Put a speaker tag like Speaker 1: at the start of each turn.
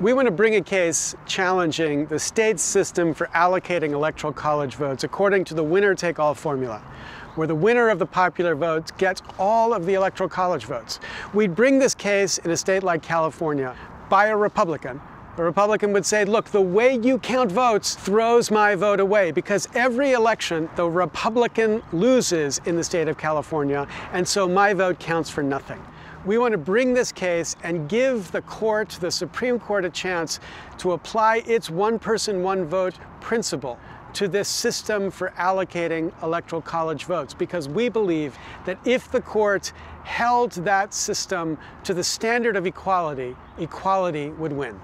Speaker 1: We want to bring a case challenging the state's system for allocating electoral college votes according to the winner-take-all formula, where the winner of the popular votes gets all of the electoral college votes. We'd bring this case in a state like California by a Republican a Republican would say, look, the way you count votes throws my vote away because every election, the Republican loses in the state of California, and so my vote counts for nothing. We want to bring this case and give the court, the Supreme Court, a chance to apply its one person, one vote principle to this system for allocating electoral college votes because we believe that if the court held that system to the standard of equality, equality would win.